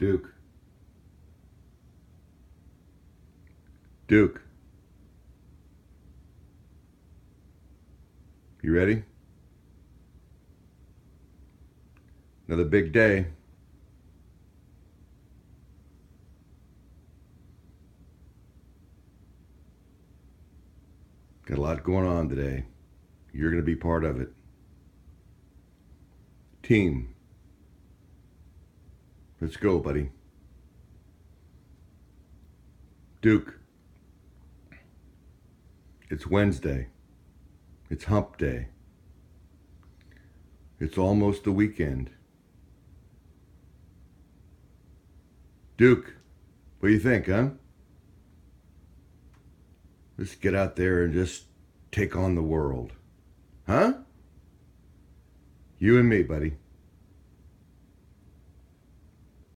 Duke. Duke. You ready? Another big day. Got a lot going on today. You're going to be part of it. Team. Let's go, buddy. Duke. It's Wednesday. It's hump day. It's almost the weekend. Duke, what do you think, huh? Let's get out there and just take on the world. Huh? You and me, buddy.